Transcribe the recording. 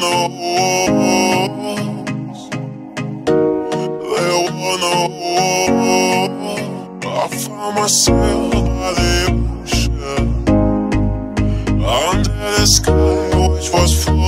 no walls. There were no walls. I found myself by the ocean under the sky, which was full.